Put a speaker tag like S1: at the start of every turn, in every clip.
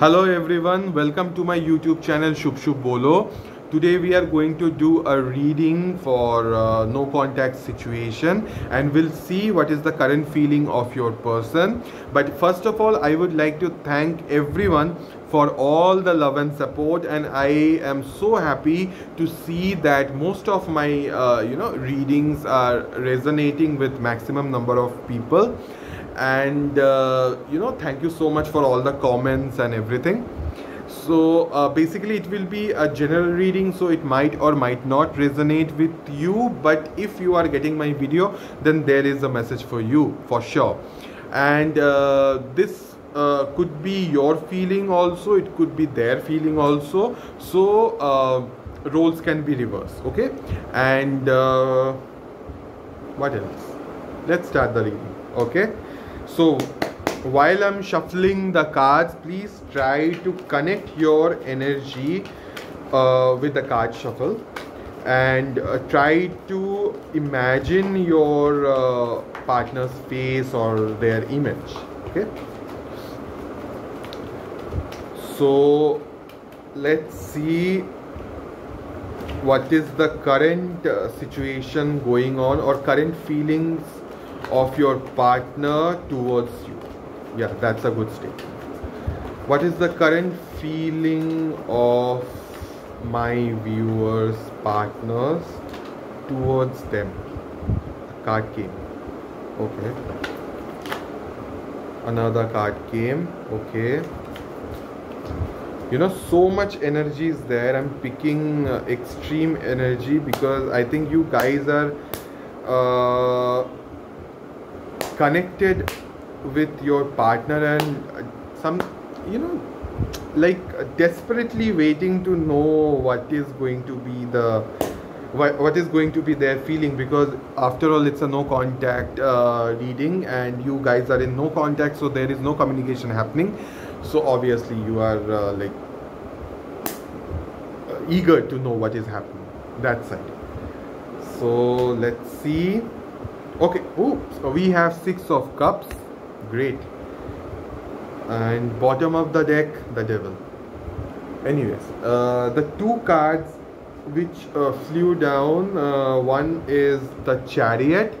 S1: Hello everyone, welcome to my YouTube channel Shubh Shubh Bolo. Today we are going to do a reading for uh, no contact situation and we'll see what is the current feeling of your person. But first of all, I would like to thank everyone for all the love and support and I am so happy to see that most of my uh, you know readings are resonating with maximum number of people. And uh, you know thank you so much for all the comments and everything. So uh, basically it will be a general reading so it might or might not resonate with you. But if you are getting my video then there is a message for you for sure. And uh, this uh, could be your feeling also it could be their feeling also. So uh, roles can be reversed okay? And uh, what else? Let's start the reading okay? So while i'm shuffling the cards please try to connect your energy uh, with the card shuffle. And uh, try to imagine your partner's face or their image okay so let's see what is the current uh, situation going on or current feelings of your partner towards you. Yeah that's a good state what is the current feeling of my viewers partners towards them? Card came okay. Another card came okay you know so much energy is there. I'm picking uh, extreme energy because i think you guys are uh, connected with your partner and uh, some you know like uh, desperately waiting to know what is going to be the what, is going to be their feeling because after all it's a no contact uh, reading and you guys are in no contact so there is no communication happening so obviously you are uh, like uh, eager to know what is happening. That side. So let's see. Okay. Oops we have six of cups. Great. And bottom of the deck the devil. Anyways uh, the two cards which uh, flew down uh, one is the chariot.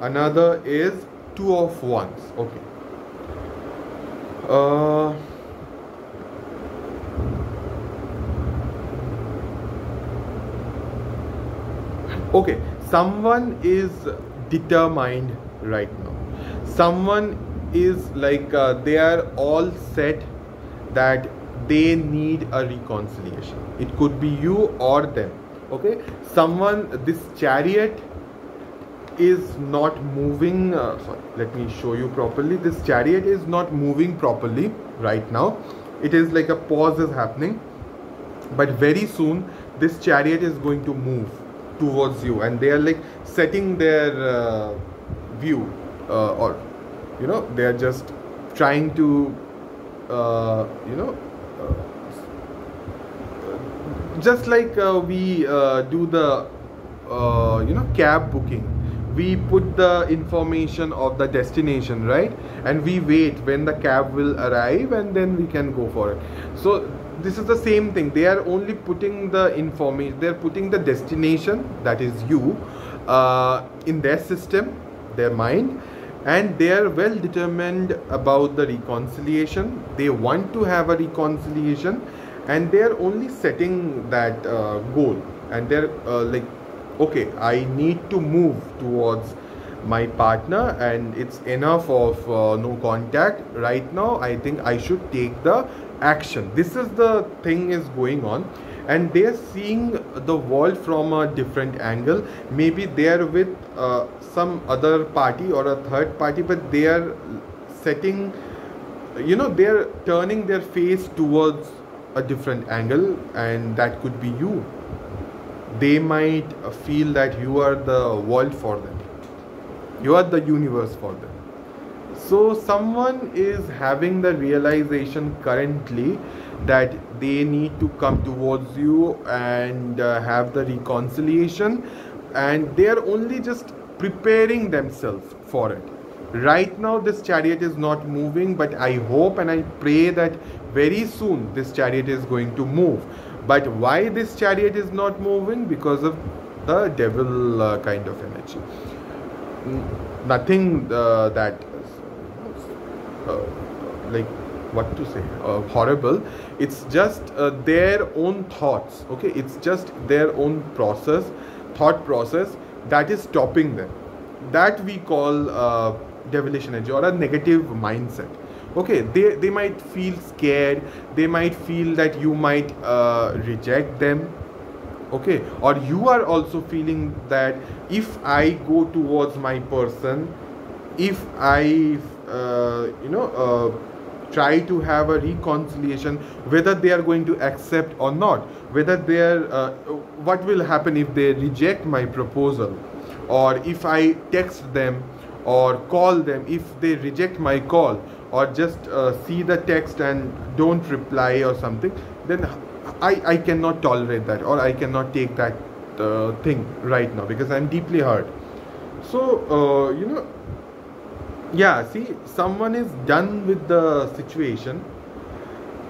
S1: Another is two of wands. Okay uh, okay someone is determined right now. Someone is like uh, they are all set that they need a reconciliation. It could be you or them. Okay someone this chariot is not moving uh, sorry let me show you properly. This chariot is not moving properly right now. It is like a pause is happening but very soon this chariot is going to move towards you and they are like setting their uh, view uh, or you know they are just trying to uh, you know uh, just like uh, we do the you know cab booking we put the information of the destination right? And we wait when the cab will arrive and then we can go for it. So this is the same thing. They are only putting the information they're putting the destination that is you uh, in their system their mind and they are well determined about the reconciliation. They want to have a reconciliation and they are only setting that uh, goal. And they're uh, like okay i need to move towards my partner and it's enough of uh, no contact. Right now i think i should take the action. This is the thing is going on and they are seeing the world from a different angle. Maybe they are with uh, some other party or a third party but they are setting you know they are turning their face towards a different angle and that could be you they might feel that you are the world for them. You are the universe for them. So someone is having the realization currently that they need to come towards you and uh, have the reconciliation and they are only just preparing themselves for it. Right now this chariot is not moving but i hope and i pray that very soon this chariot is going to move but why this chariot is not moving? Because of the devil uh, kind of energy. Nothing uh, that uh, like what to say uh, horrible. It's just uh, their own thoughts okay? It's just their own process thought process that is stopping them. That we call uh, devilish energy or a negative mindset okay they they might feel scared. They might feel that you might uh, reject them. Okay or you are also feeling that if i go towards my person if i uh, you know uh, try to have a reconciliation whether they are going to accept or not whether they are uh, what will happen if they reject my proposal or if i text them or call them if they reject my call or just uh, see the text and don't reply or something then I, I cannot tolerate that or I cannot take that uh, thing right now because I'm deeply hurt. So, uh, you know, yeah, see, someone is done with the situation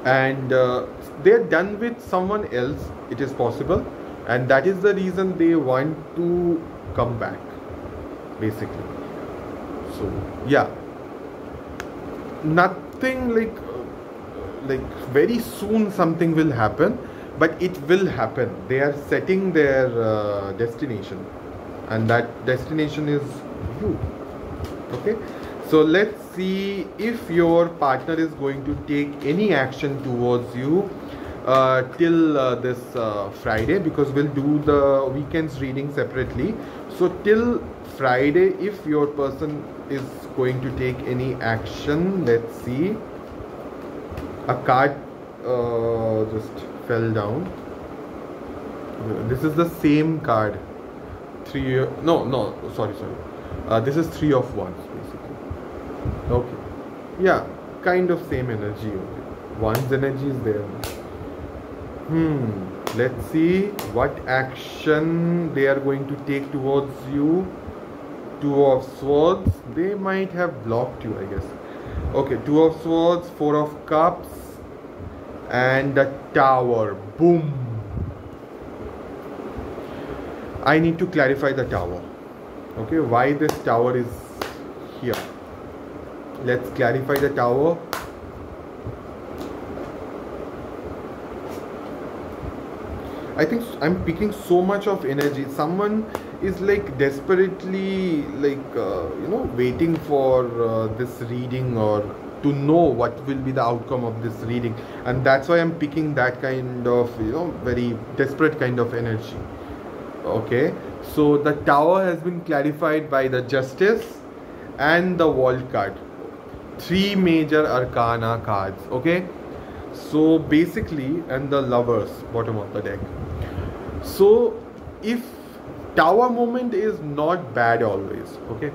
S1: and uh, they're done with someone else, it is possible, and that is the reason they want to come back, basically. So, yeah, nothing like like very soon something will happen but it will happen. They are setting their uh, destination. And that destination is you. Okay? So let's see if your partner is going to take any action towards you uh, till uh, this uh, Friday because we'll do the weekends reading separately. So till Friday, if your person is going to take any action, let's see. A card uh, just fell down. This is the same card. Three no no sorry sorry. Uh, this is three of wands basically. Okay. Yeah kind of same energy wands energy is there. Hmm let's see what action they are going to take towards you two of swords they might have blocked you i guess. Okay two of swords four of cups and the tower. Boom. I need to clarify the tower. Okay why this tower is here? Let's clarify the tower. I think I'm picking so much of energy. Someone is like desperately like uh, you know waiting for uh, this reading or to know what will be the outcome of this reading. And that's why i'm picking that kind of you know very desperate kind of energy. Okay? So the tower has been clarified by the justice and the world card. Three major arcana cards. Okay? So basically and the lovers bottom of the deck. So if tower moment is not bad always okay?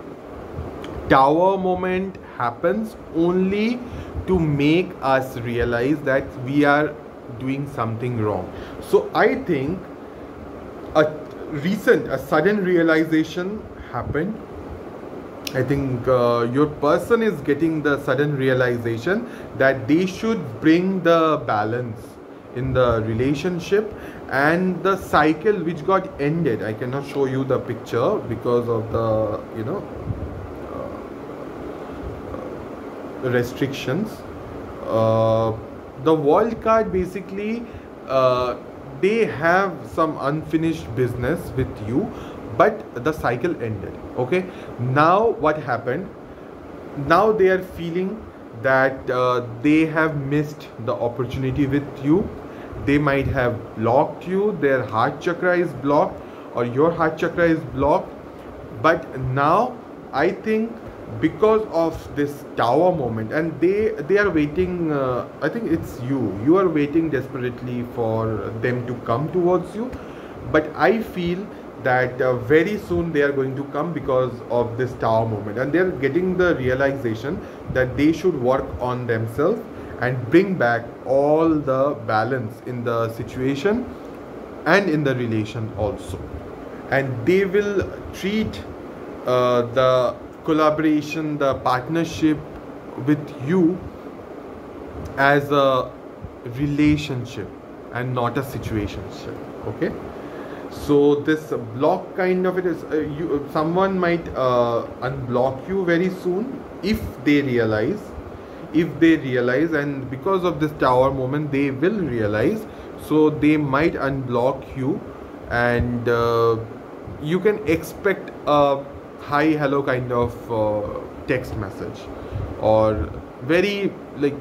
S1: Tower moment happens only to make us realize that we are doing something wrong. So i think a recent a sudden realization happened. I think uh, your person is getting the sudden realization that they should bring the balance in the relationship and the cycle which got ended i cannot show you the picture because of the you know restrictions. Uh, the world card basically uh, they have some unfinished business with you but the cycle ended okay? Now what happened? Now they are feeling that uh, they have missed the opportunity with you they might have blocked you their heart chakra is blocked or your heart chakra is blocked. But now i think because of this tower moment and they they are waiting uh, i think it's you. You are waiting desperately for them to come towards you. But i feel that uh, very soon they are going to come because of this tower moment. And they are getting the realization that they should work on themselves and bring back all the balance in the situation and in the relation also. And they will treat uh, the collaboration, the partnership with you as a relationship and not a situationship okay? So this block kind of it is uh, you someone might uh, unblock you very soon if they realize if they realize and because of this tower moment they will realize. So they might unblock you and uh, you can expect a hi hello kind of uh, text message or very like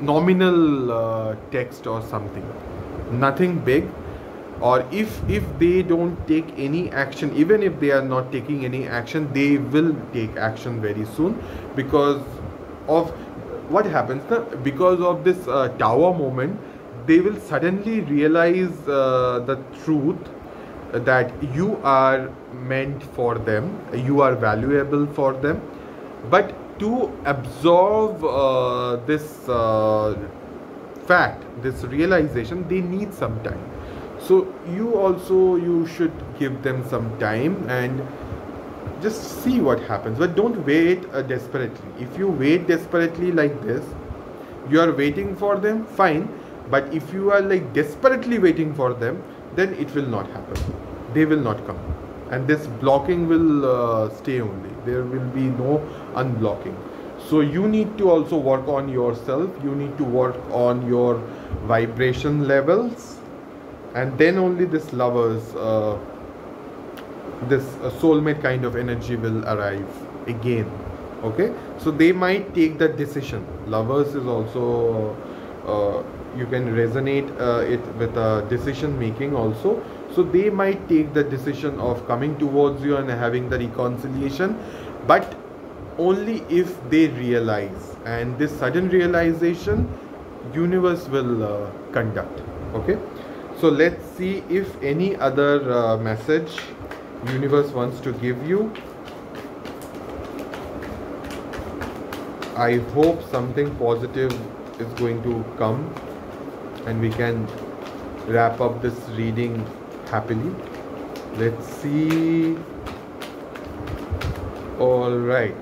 S1: nominal uh, text or something. Nothing big. Or if if they don't take any action even if they are not taking any action they will take action very soon because of what happens now because of this uh, tower moment they will suddenly realize uh, the truth that you are meant for them you are valuable for them. But to absorb uh, this uh, fact this realization they need some time. So you also you should give them some time and just see what happens. But don't wait uh, desperately. If you wait desperately like this you are waiting for them fine. But if you are like desperately waiting for them then it will not happen. They will not come. And this blocking will uh, stay only. There will be no unblocking. So you need to also work on yourself. You need to work on your vibration levels. And then only this lovers uh, this uh, soulmate kind of energy will arrive again okay? So they might take that decision. Lovers is also uh, you can resonate uh, it with a decision making also. So they might take the decision of coming towards you and having the reconciliation but only if they realize. And this sudden realization universe will uh, conduct okay? So let's see if any other uh, message universe wants to give you. I hope something positive is going to come and we can wrap up this reading happily. Let's see. All right.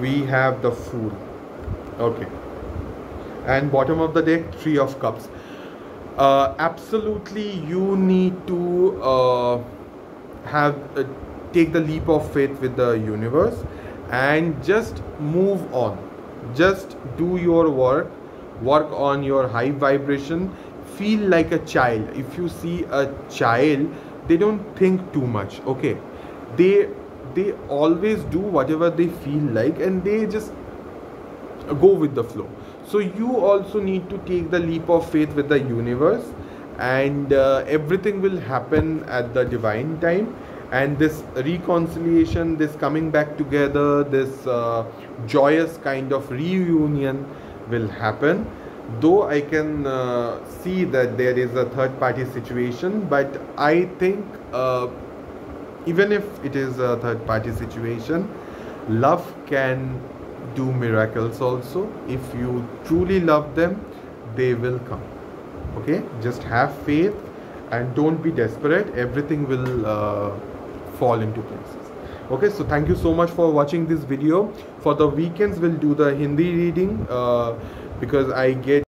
S1: We have the fool okay. And bottom of the deck three of cups uh, absolutely you need to uh, have uh, take the leap of faith with the universe and just move on. Just do your work work on your high vibration. Feel like a child. If you see a child they don't think too much okay? They they always do whatever they feel like and they just go with the flow so you also need to take the leap of faith with the universe and uh, everything will happen at the divine time. And this reconciliation this coming back together this uh, joyous kind of reunion will happen. Though i can uh, see that there is a third party situation but i think uh, even if it is a third party situation love can do miracles also. If you truly love them they will come. Okay? Just have faith and don't be desperate. Everything will uh, fall into places. Okay? So thank you so much for watching this video. For the weekends we'll do the hindi reading uh, because i get